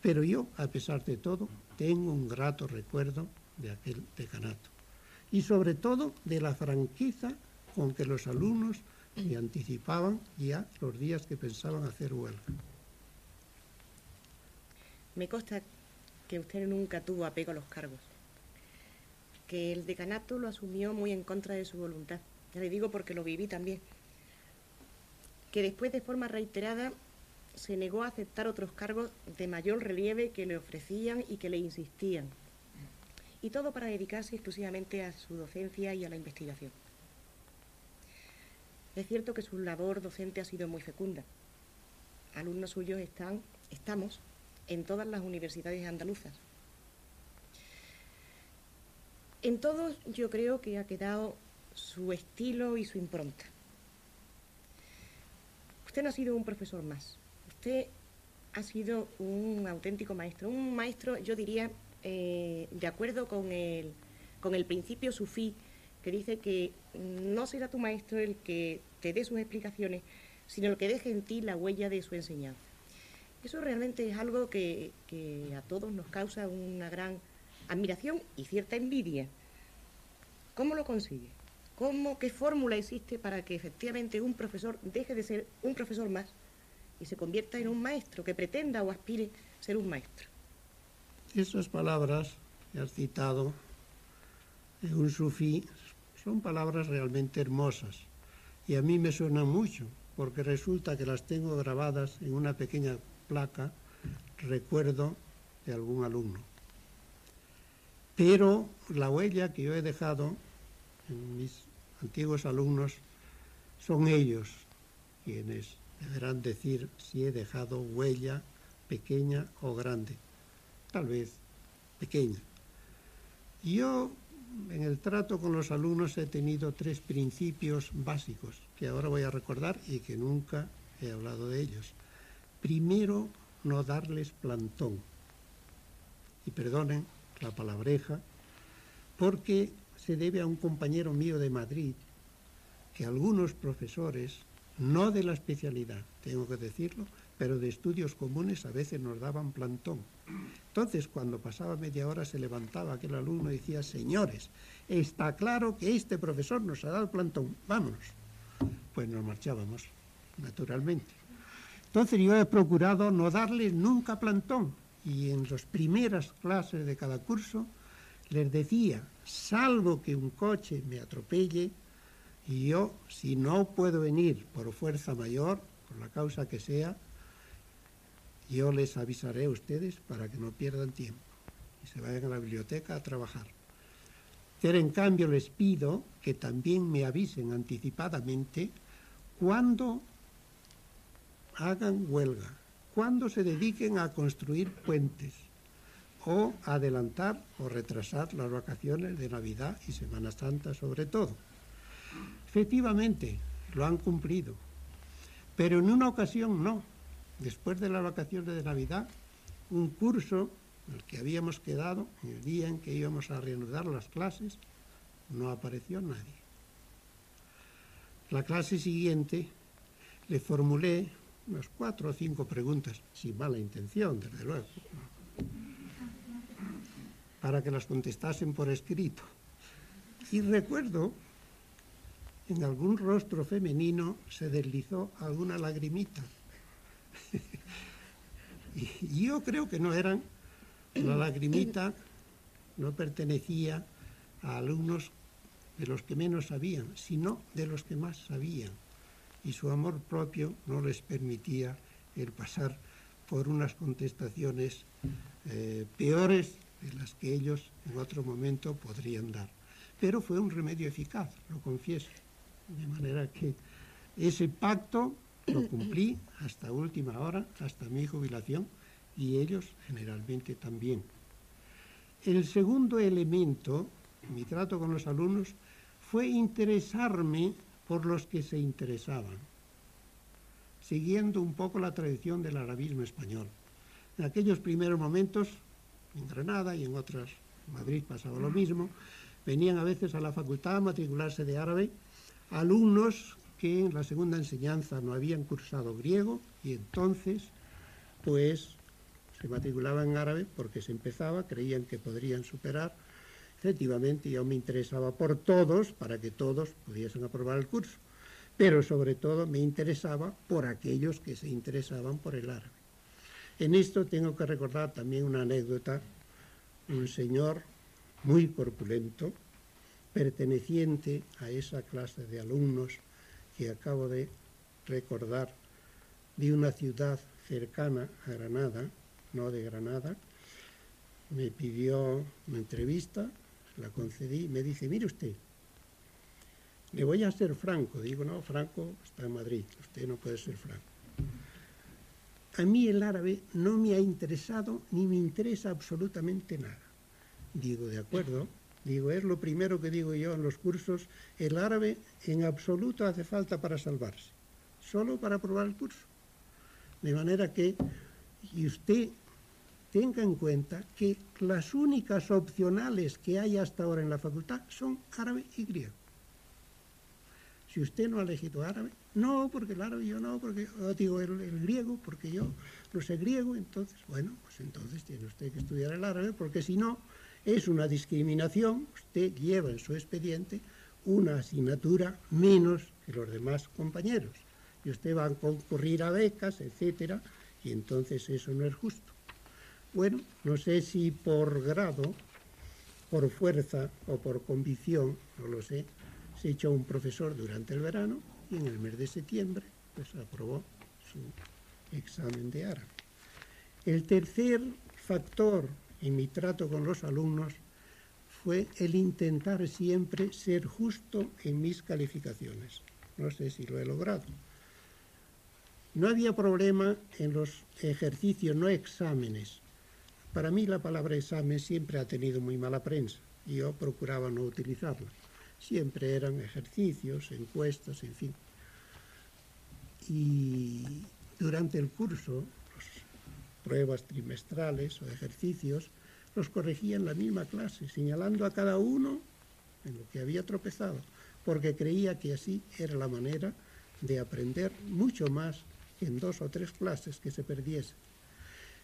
Pero yo, a pesar de todo, tengo un grato recuerdo de aquel decanato y sobre todo de la franqueza con que los alumnos me anticipaban ya los días que pensaban hacer huelga. Me consta que usted nunca tuvo apego a los cargos, que el decanato lo asumió muy en contra de su voluntad. Ya le digo porque lo viví también. Que después de forma reiterada se negó a aceptar otros cargos de mayor relieve que le ofrecían y que le insistían. Y todo para dedicarse exclusivamente a su docencia y a la investigación. Es cierto que su labor docente ha sido muy fecunda. Alumnos suyos están, estamos en todas las universidades andaluzas. En todos yo creo que ha quedado su estilo y su impronta. Usted no ha sido un profesor más, usted ha sido un auténtico maestro, un maestro, yo diría, eh, de acuerdo con el, con el principio sufí, que dice que no será tu maestro el que te dé sus explicaciones, sino el que deje en ti la huella de su enseñanza. Eso realmente es algo que, que a todos nos causa una gran admiración y cierta envidia. ¿Cómo lo consigue? ¿Cómo, ¿Qué fórmula existe para que efectivamente un profesor deje de ser un profesor más y se convierta en un maestro, que pretenda o aspire ser un maestro. Esas palabras que has citado en un sufí son palabras realmente hermosas y a mí me suenan mucho porque resulta que las tengo grabadas en una pequeña placa, recuerdo de algún alumno. Pero la huella que yo he dejado en mis antiguos alumnos son ellos quienes deberán decir si he dejado huella pequeña o grande. Tal vez pequeña. Yo en el trato con los alumnos he tenido tres principios básicos que ahora voy a recordar y que nunca he hablado de ellos. Primero, no darles plantón. Y perdonen la palabreja, porque se debe a un compañero mío de Madrid que algunos profesores no de la especialidad, tengo que decirlo, pero de estudios comunes a veces nos daban plantón. Entonces, cuando pasaba media hora se levantaba aquel alumno y decía, señores, está claro que este profesor nos ha dado plantón, vámonos. Pues nos marchábamos, naturalmente. Entonces yo he procurado no darle nunca plantón y en las primeras clases de cada curso les decía, salvo que un coche me atropelle, y yo, si no puedo venir por fuerza mayor, por la causa que sea, yo les avisaré a ustedes para que no pierdan tiempo y se vayan a la biblioteca a trabajar. Pero en cambio les pido que también me avisen anticipadamente cuando hagan huelga, cuando se dediquen a construir puentes o adelantar o retrasar las vacaciones de Navidad y Semana Santa sobre todo. Efectivamente, lo han cumplido, pero en una ocasión no. Después de las vacaciones de Navidad, un curso en el que habíamos quedado, el día en que íbamos a reanudar las clases, no apareció nadie. La clase siguiente le formulé unas cuatro o cinco preguntas, sin mala intención, desde luego, para que las contestasen por escrito. Y recuerdo, en algún rostro femenino se deslizó alguna lagrimita. *laughs* y yo creo que no eran, la lagrimita no pertenecía a alumnos de los que menos sabían, sino de los que más sabían. Y su amor propio no les permitía el pasar por unas contestaciones eh, peores de las que ellos en otro momento podrían dar. Pero fue un remedio eficaz, lo confieso. De manera que ese pacto lo cumplí hasta última hora, hasta mi jubilación, y ellos generalmente también. El segundo elemento, mi trato con los alumnos, fue interesarme por los que se interesaban, siguiendo un poco la tradición del arabismo español. En aquellos primeros momentos, en Granada y en otras, Madrid pasaba lo mismo, venían a veces a la facultad a matricularse de árabe alumnos que en la segunda enseñanza no habían cursado griego y entonces pues se matriculaban en árabe porque se empezaba, creían que podrían superar Efectivamente, yo me interesaba por todos para que todos pudiesen aprobar el curso, pero sobre todo me interesaba por aquellos que se interesaban por el árabe. En esto tengo que recordar también una anécdota, un señor muy corpulento, perteneciente a esa clase de alumnos que acabo de recordar, de una ciudad cercana a Granada, no de Granada, me pidió una entrevista la concedí me dice, mire usted, le voy a ser franco. Digo, no, Franco está en Madrid, usted no puede ser franco. A mí el árabe no me ha interesado ni me interesa absolutamente nada. Digo, de acuerdo, digo, es lo primero que digo yo en los cursos, el árabe en absoluto hace falta para salvarse, solo para aprobar el curso. De manera que, usted tenga en cuenta que las únicas opcionales que hay hasta ahora en la facultad son árabe y griego. Si usted no ha elegido árabe, no, porque el árabe yo no, porque digo el, el, griego, porque yo no sé griego, entonces, bueno, pues entonces tiene usted que estudiar el árabe, porque si no, es una discriminación, usted lleva en su expediente una asignatura menos que los demás compañeros, y usted va a concurrir a becas, etcétera, y entonces eso no es justo. Bueno, no sé si por grado, por fuerza o por convicción, no lo sé, se echó un profesor durante el verano y en el mes de septiembre pues aprobó su examen de árabe. El tercer factor en mi trato con los alumnos fue el intentar siempre ser justo en mis calificaciones. No sé si lo he logrado. No había problema en los ejercicios, no exámenes, para mí la palabra examen siempre ha tenido muy mala prensa y yo procuraba no utilizarla. Siempre eran ejercicios, encuestas, en fin. Y durante el curso, las pruebas trimestrales o ejercicios, los corregía en la misma clase, señalando a cada uno en lo que había tropezado, porque creía que así era la manera de aprender mucho más que en dos o tres clases que se perdiesen.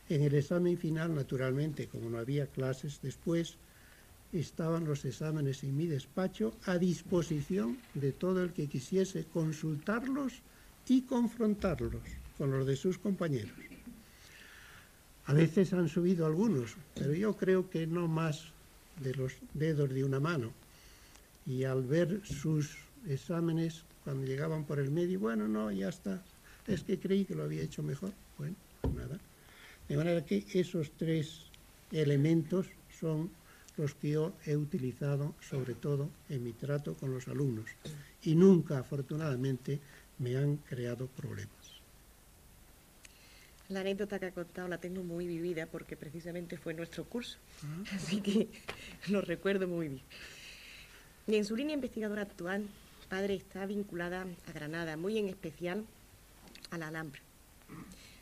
En el examen final, naturalmente, como no había clases después, estaban los exámenes en mi despacho a disposición de todo el que quisiese consultarlos y confrontarlos. con los de sus compañeros. A veces han subido algunos, pero yo creo que no más de los dedos de una mano. Y al ver sus exámenes, cuando llegaban por el medio, bueno, no, ya está, es que creí que lo había hecho mejor. Bueno, nada. De manera que esos tres elementos son los que yo he utilizado sobre todo en mi trato con los alumnos y nunca afortunadamente me han creado problemas. La anécdota que ha contado la tengo muy vivida porque precisamente fue nuestro curso, ah. *laughs* así que lo recuerdo muy bien. Y en su línea investigadora actual, padre está vinculada a Granada, muy en especial a la Alhambra.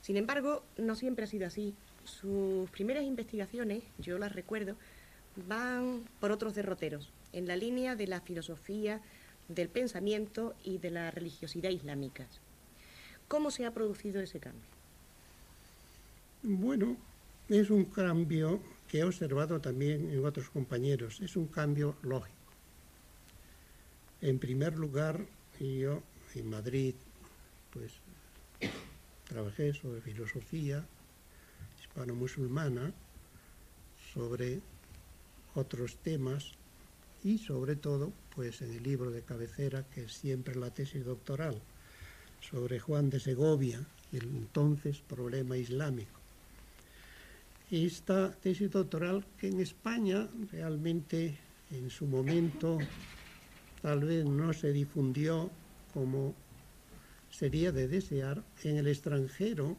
Sin embargo, no siempre ha sido así. Sus primeras investigaciones, yo las recuerdo, van por otros derroteros, en la línea de la filosofía, del pensamiento y de la religiosidad islámicas. ¿Cómo se ha producido ese cambio? Bueno, es un cambio que he observado también en otros compañeros, es un cambio lógico. En primer lugar, yo en Madrid, pues trabajé sobre filosofía hispano-musulmana, sobre otros temas y sobre todo, pues en el libro de cabecera, que es siempre la tesis doctoral, sobre Juan de Segovia y el entonces problema islámico. Esta tesis doctoral que en España realmente en su momento tal vez no se difundió como sería de desear, en el extranjero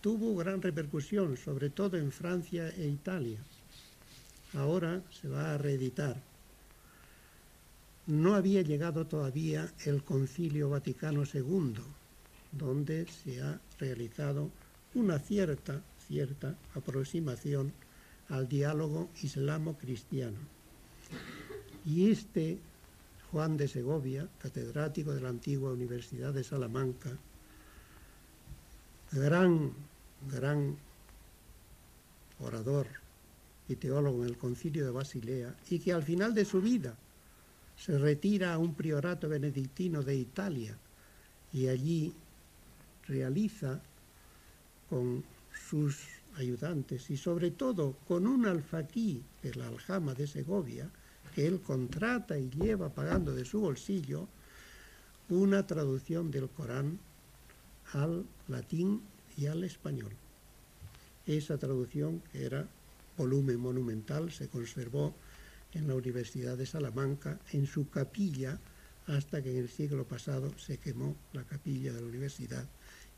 tuvo gran repercusión, sobre todo en Francia e Italia. Ahora se va a reeditar. No había llegado todavía el Concilio Vaticano II, donde se ha realizado una cierta, cierta aproximación al diálogo islamo-cristiano. Y este Juan de Segovia, catedrático de la antigua Universidad de Salamanca, gran, gran orador y teólogo en el concilio de Basilea, y que al final de su vida se retira a un priorato benedictino de Italia y allí realiza con sus ayudantes y sobre todo con un alfaquí de la aljama de Segovia, que él contrata y lleva pagando de su bolsillo, una traducción del Corán al latín y al español. Esa traducción, era volumen monumental, se conservó en la Universidad de Salamanca, en su capilla, hasta que en el siglo pasado se quemó la capilla de la universidad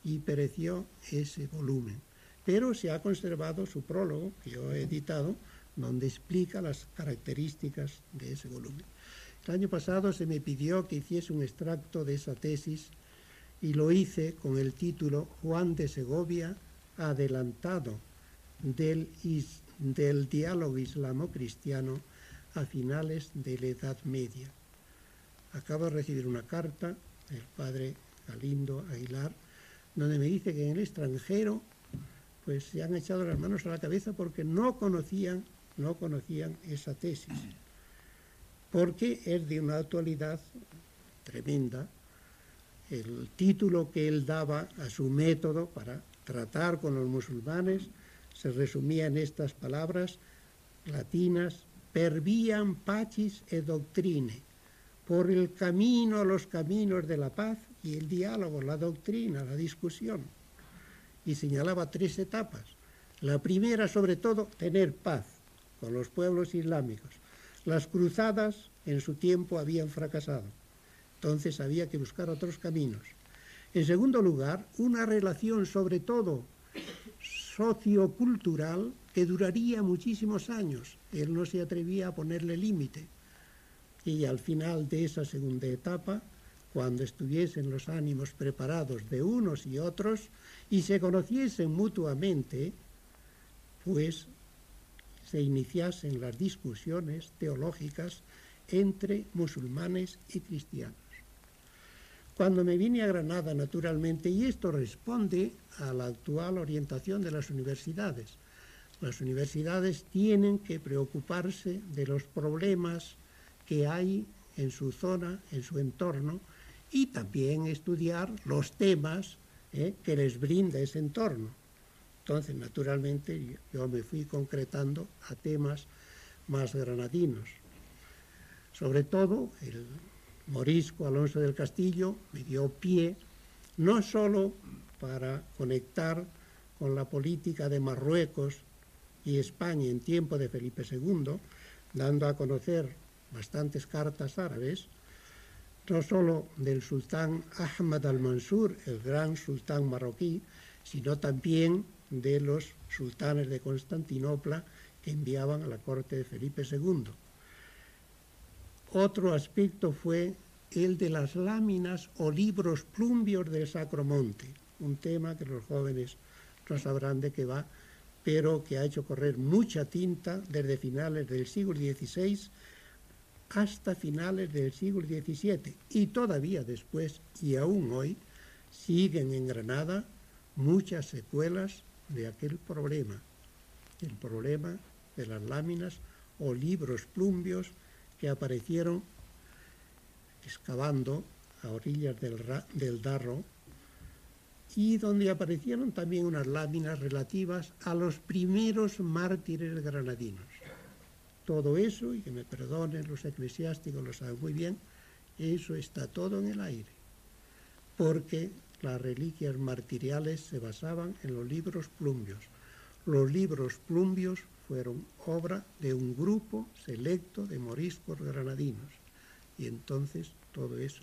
y pereció ese volumen. Pero se ha conservado su prólogo, que yo he editado, donde explica las características de ese volumen. El año pasado se me pidió que hiciese un extracto de esa tesis y lo hice con el título Juan de Segovia, adelantado del, del diálogo islamo-cristiano a finales de la Edad Media. Acabo de recibir una carta del padre Galindo Aguilar, donde me dice que en el extranjero pues se han echado las manos a la cabeza porque no conocían no conocían esa tesis, porque es de una actualidad tremenda. El título que él daba a su método para tratar con los musulmanes se resumía en estas palabras latinas, per viam pacis e doctrine, por el camino los caminos de la paz y el diálogo, la doctrina, la discusión. Y señalaba tres etapas. La primera, sobre todo, tener paz con los pueblos islámicos. Las cruzadas en su tiempo habían fracasado, entonces había que buscar otros caminos. En segundo lugar, una relación sobre todo sociocultural que duraría muchísimos años. Él no se atrevía a ponerle límite. Y al final de esa segunda etapa, cuando estuviesen los ánimos preparados de unos y otros y se conociesen mutuamente, pues se iniciasen las discusiones teológicas entre musulmanes y cristianos. Cuando me vine a Granada, naturalmente, y esto responde a la actual orientación de las universidades, las universidades tienen que preocuparse de los problemas que hay en su zona, en su entorno, y también estudiar los temas ¿eh? que les brinda ese entorno. Entonces, naturalmente, yo me fui concretando a temas más granadinos. Sobre todo, el morisco Alonso del Castillo me dio pie no solo para conectar con la política de Marruecos y España en tiempo de Felipe II, dando a conocer bastantes cartas árabes, no solo del sultán Ahmad al-Mansur, el gran sultán marroquí, sino también de los sultanes de Constantinopla que enviaban a la corte de Felipe II. Otro aspecto fue el de las láminas o libros plumbios del Sacromonte, un tema que los jóvenes no sabrán de qué va, pero que ha hecho correr mucha tinta desde finales del siglo XVI hasta finales del siglo XVII y todavía después y aún hoy siguen en Granada muchas secuelas de aquel problema, el problema de las láminas o libros plumbios que aparecieron excavando a orillas del, del Darro y donde aparecieron también unas láminas relativas a los primeros mártires granadinos. Todo eso, y que me perdonen los eclesiásticos, lo saben muy bien, eso está todo en el aire, porque las reliquias martiriales se basaban en los libros plumbios. Los libros plumbios fueron obra de un grupo selecto de moriscos granadinos, y entonces todo eso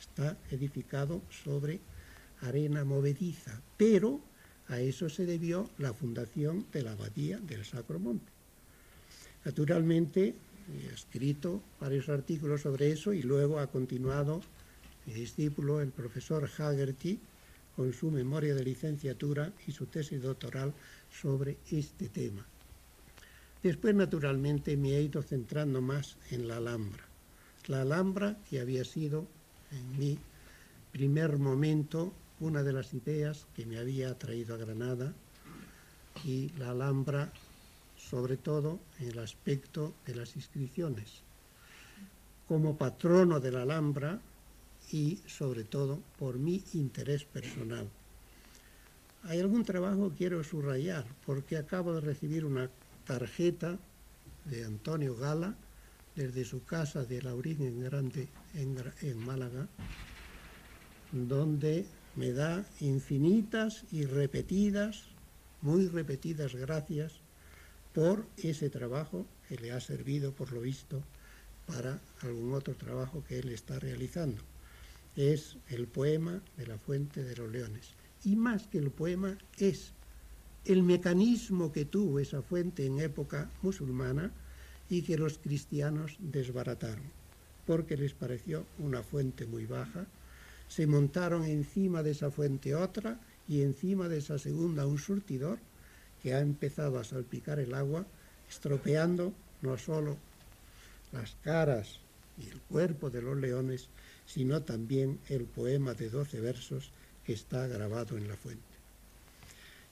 está edificado sobre arena movediza, pero a eso se debió la fundación de la abadía del Sacro Monte. Naturalmente, he escrito varios artículos sobre eso y luego ha continuado mi discípulo, el profesor Haggerty, con su memoria de licenciatura y su tesis doctoral sobre este tema. Después, naturalmente, me he ido centrando más en la Alhambra. La Alhambra, que había sido en mi primer momento una de las ideas que me había traído a Granada, y la Alhambra sobre todo en el aspecto de las inscripciones, como patrono de la Alhambra y sobre todo por mi interés personal. Hay algún trabajo que quiero subrayar porque acabo de recibir una tarjeta de Antonio Gala desde su casa de Laurín en Grande, en, en Málaga, donde me da infinitas y repetidas, muy repetidas gracias por ese trabajo que le ha servido, por lo visto, para algún otro trabajo que él está realizando. Es el poema de la Fuente de los Leones. Y más que el poema, es el mecanismo que tuvo esa fuente en época musulmana y que los cristianos desbarataron, porque les pareció una fuente muy baja. Se montaron encima de esa fuente otra y encima de esa segunda un surtidor que ha empezado a salpicar el agua, estropeando no solo las caras y el cuerpo de los leones, sino también el poema de doce versos que está grabado en la fuente.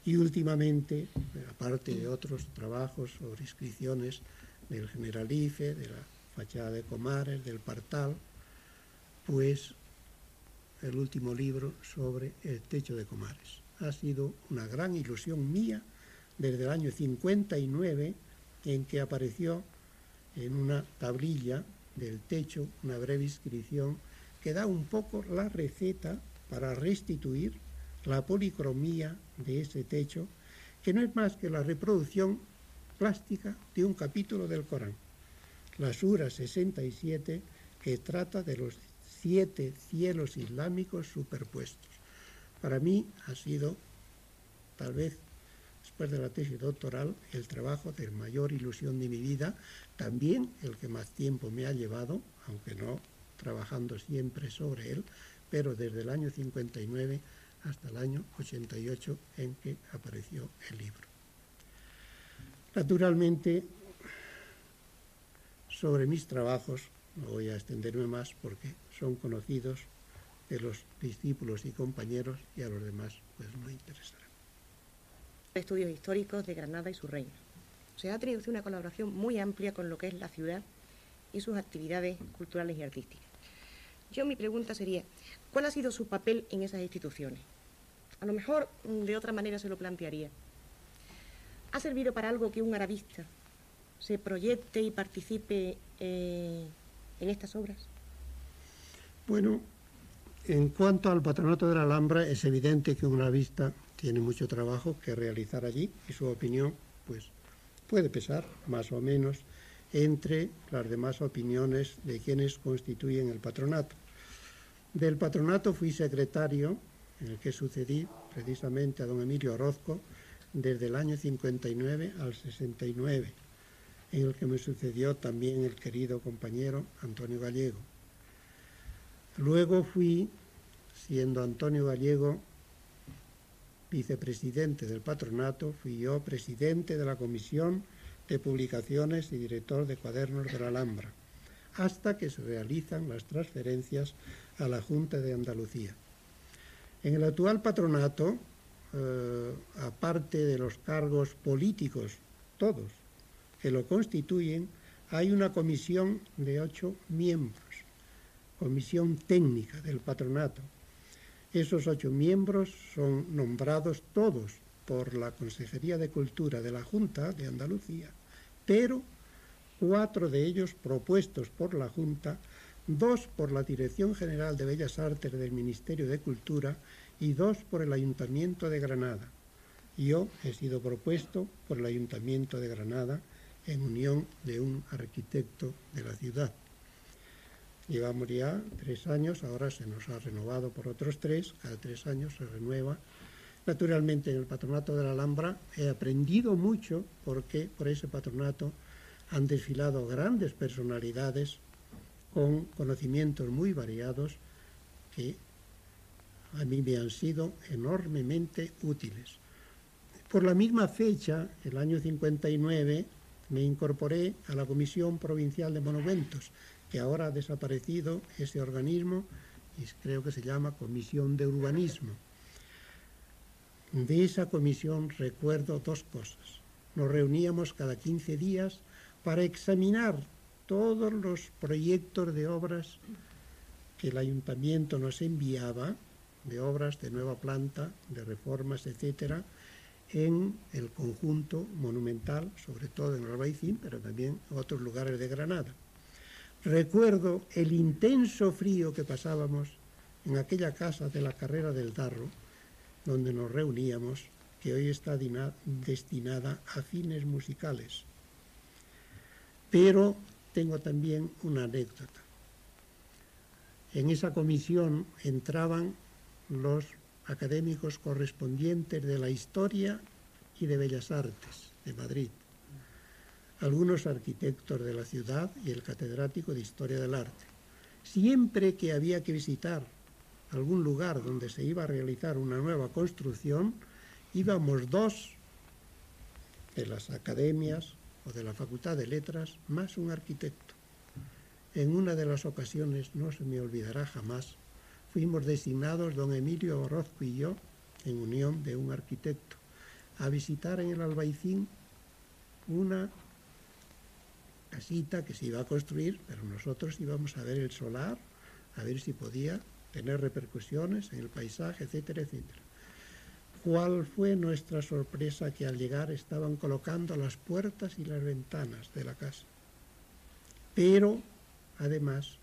Y últimamente, aparte de otros trabajos sobre inscripciones del Generalife, de la fachada de Comares, del Partal, pues el último libro sobre el techo de Comares. Ha sido una gran ilusión mía desde el año 59 en que apareció en una tablilla del techo una breve inscripción que da un poco la receta para restituir la policromía de ese techo, que no es más que la reproducción plástica de un capítulo del Corán, la Sura 67, que trata de los siete cielos islámicos superpuestos. Para mí ha sido tal vez después de la tesis doctoral, el trabajo de mayor ilusión de mi vida, también el que más tiempo me ha llevado, aunque no trabajando siempre sobre él, pero desde el año 59 hasta el año 88 en que apareció el libro. Naturalmente, sobre mis trabajos no voy a extenderme más porque son conocidos de los discípulos y compañeros y a los demás pues no interesará estudios históricos de Granada y su reino. Se ha tenido una colaboración muy amplia con lo que es la ciudad y sus actividades culturales y artísticas. Yo mi pregunta sería, ¿cuál ha sido su papel en esas instituciones? A lo mejor mm, de otra manera se lo plantearía. ¿Ha servido para algo que un arabista se proyecte y participe eh, en estas obras? Bueno, en cuanto al patronato de la Alhambra, es evidente que un arabista tiene mucho trabajo que realizar allí y su opinión, pues, puede pesar más o menos entre las demás opiniones de quienes constituyen el patronato. Del patronato fui secretario, en el que sucedí precisamente a don Emilio Orozco, desde el año 59 al 69, en el que me sucedió también el querido compañero Antonio Gallego. Luego fui, siendo Antonio Gallego vicepresidente del patronato, fui yo presidente de la comisión de publicaciones y director de cuadernos de la Alhambra, hasta que se realizan las transferencias a la Junta de Andalucía. En el actual patronato, eh, aparte de los cargos políticos, todos, que lo constituyen, hay una comisión de ocho miembros, comisión técnica del patronato. Esos ocho miembros son nombrados todos por la Consejería de Cultura de la Junta de Andalucía, pero cuatro de ellos propuestos por la Junta, dos por la Dirección General de Bellas Artes del Ministerio de Cultura y dos por el Ayuntamiento de Granada. Yo he sido propuesto por el Ayuntamiento de Granada en unión de un arquitecto de la ciudad. Llevamos ya tres años, ahora se nos ha renovado por otros tres, cada tres años se renueva Naturalmente en el patronato de la Alhambra he aprendido mucho porque por ese patronato han desfilado grandes personalidades con conocimientos muy variados que a mí me han sido enormemente útiles. Por la misma fecha, el año 59, me incorporé a la Comisión Provincial de Monumentos, que ahora ha desaparecido ese organismo y creo que se llama Comisión de Urbanismo. De esa comisión recuerdo dos cosas. Nos reuníamos cada 15 días para examinar todos los proyectos de obras que el ayuntamiento nos enviaba, de obras de nueva planta, de reformas, etcétera, en el conjunto monumental, sobre todo en Albaicín, pero también en otros lugares de Granada. Recuerdo el intenso frío que pasábamos en aquella casa de la carrera del Darro, donde nos reuníamos, que hoy está destinada a fines musicales. Pero tengo también una anécdota. En esa comisión entraban los académicos correspondientes de la historia y de bellas artes de Madrid, algunos arquitectos de la ciudad y el catedrático de historia del arte. Siempre que había que visitar algún lugar donde se iba a realizar una nueva construcción, íbamos dos de las academias o de la Facultad de Letras, más un arquitecto. En una de las ocasiones, no se me olvidará jamás, fuimos designados don Emilio Orozco y yo, en unión de un arquitecto, a visitar en el Albaicín una casita que se iba a construir, pero nosotros íbamos a ver el solar, a ver si podía tener repercusiones en el paisaje, etcétera, etcétera. ¿Cuál fue nuestra sorpresa que al llegar estaban colocando las puertas y las ventanas de la casa? Pero, además,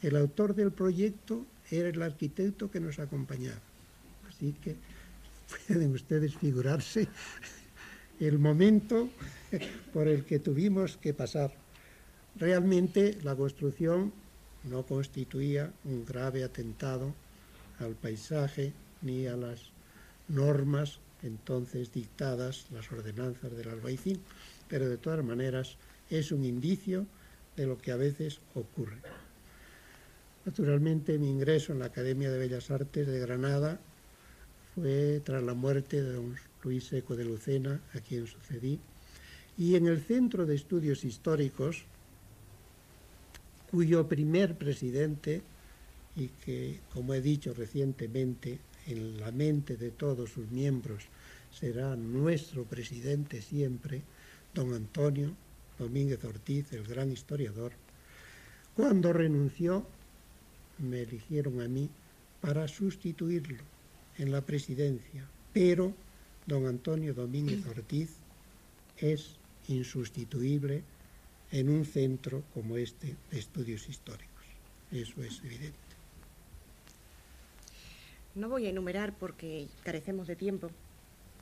el autor del proyecto era el arquitecto que nos acompañaba. Así que pueden ustedes figurarse el momento por el que tuvimos que pasar. Realmente la construcción no constituía un grave atentado al paisaje ni a las normas entonces dictadas, las ordenanzas del albaicín, pero de todas maneras es un indicio de lo que a veces ocurre. Naturalmente mi ingreso en la Academia de Bellas Artes de Granada fue tras la muerte de don Luis Seco de Lucena, a quien sucedí, y en el Centro de Estudios Históricos, cuyo primer presidente, y que, como he dicho recientemente, en la mente de todos sus miembros será nuestro presidente siempre, don Antonio Domínguez Ortiz, el gran historiador, cuando renunció me eligieron a mí para sustituirlo en la presidencia, pero don Antonio Domínguez Ortiz es insustituible en un centro como este de estudios históricos. Eso es evidente. No voy a enumerar porque carecemos de tiempo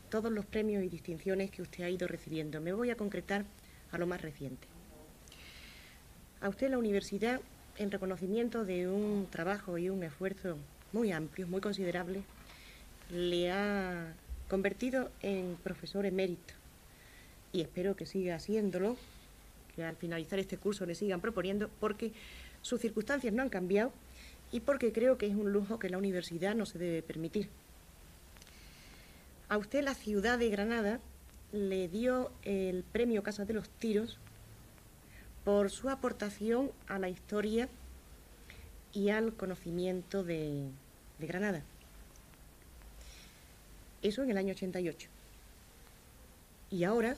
todos los premios y distinciones que usted ha ido recibiendo. Me voy a concretar a lo más reciente. A usted la universidad, en reconocimiento de un trabajo y un esfuerzo muy amplio, muy considerable, le ha convertido en profesor emérito. Y espero que siga haciéndolo, que al finalizar este curso le sigan proponiendo, porque sus circunstancias no han cambiado y porque creo que es un lujo que la universidad no se debe permitir. A usted la ciudad de Granada le dio el premio Casa de los Tiros por su aportación a la historia y al conocimiento de, de Granada. Eso en el año 88. Y ahora,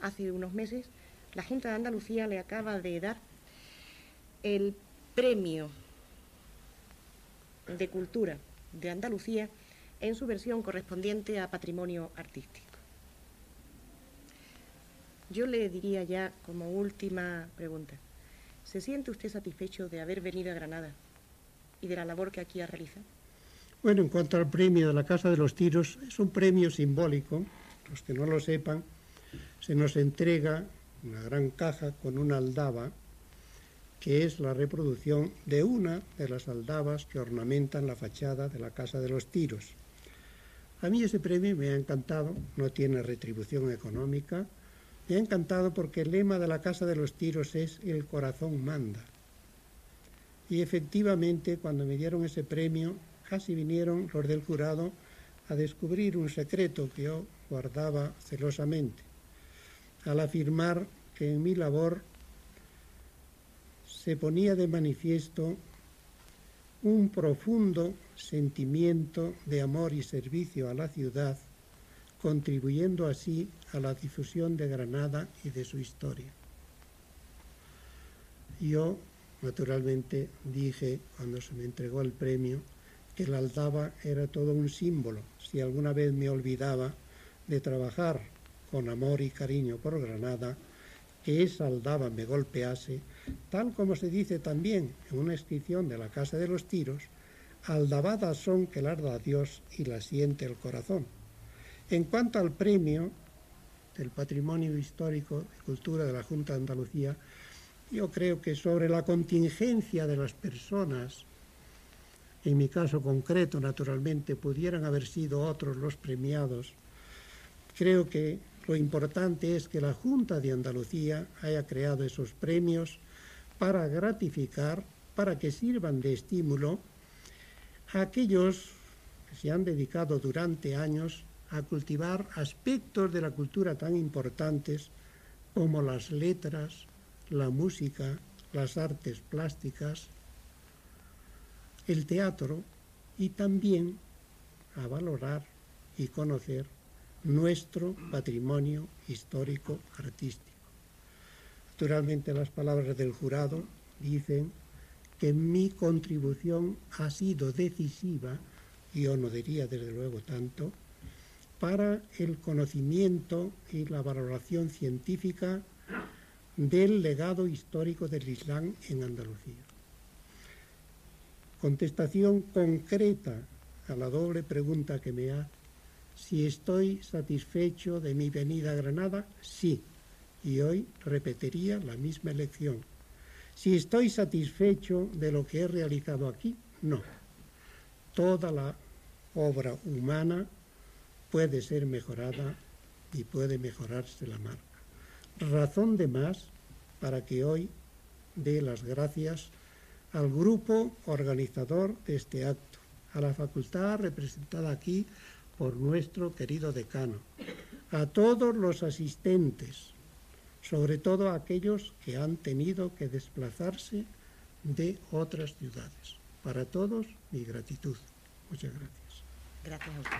hace unos meses, la Junta de Andalucía le acaba de dar el premio de Cultura de Andalucía en su versión correspondiente a patrimonio artístico. Yo le diría ya como última pregunta, ¿se siente usted satisfecho de haber venido a Granada y de la labor que aquí ha realizado? Bueno, en cuanto al premio de la Casa de los Tiros, es un premio simbólico. Los que no lo sepan, se nos entrega una gran caja con una aldaba, que es la reproducción de una de las aldabas que ornamentan la fachada de la Casa de los Tiros. A mí ese premio me ha encantado, no tiene retribución económica, me ha encantado porque el lema de la Casa de los Tiros es El corazón manda. Y efectivamente, cuando me dieron ese premio, casi vinieron los del jurado a descubrir un secreto que yo guardaba celosamente, al afirmar que en mi labor se ponía de manifiesto un profundo sentimiento de amor y servicio a la ciudad, contribuyendo así a la difusión de Granada y de su historia. Yo, naturalmente, dije, cuando se me entregó el premio, que la aldaba era todo un símbolo. Si alguna vez me olvidaba de trabajar con amor y cariño por Granada, que esa aldaba me golpease, tal como se dice también en una inscripción de la Casa de los Tiros, aldabadas son que las da Dios y las siente el corazón. En cuanto al premio del Patrimonio Histórico y Cultura de la Junta de Andalucía, yo creo que sobre la contingencia de las personas en mi caso concreto, naturalmente, pudieran haber sido otros los premiados, creo que lo importante es que la Junta de Andalucía haya creado esos premios para gratificar, para que sirvan de estímulo a aquellos que se han dedicado durante años a cultivar aspectos de la cultura tan importantes como las letras, la música, las artes plásticas, el teatro y también a valorar y conocer nuestro patrimonio histórico artístico. Naturalmente las palabras del jurado dicen que mi contribución ha sido decisiva, y yo no diría desde luego tanto, para el conocimiento y la valoración científica del legado histórico del Islam en Andalucía. Contestación concreta a la doble pregunta que me ha si estoy satisfecho de mi venida a Granada, sí, y hoy repetiría la misma elección. Si estoy satisfecho de lo que he realizado aquí, no. Toda la obra humana puede ser mejorada y puede mejorarse la marca. Razón de más para que hoy dé las gracias al grupo organizador de este acto, a la facultad representada aquí por nuestro querido decano, a todos los asistentes, sobre todo aquellos que han tenido que desplazarse de otras ciudades. Para todos, mi gratitud. Muchas gracias. Gracias a usted.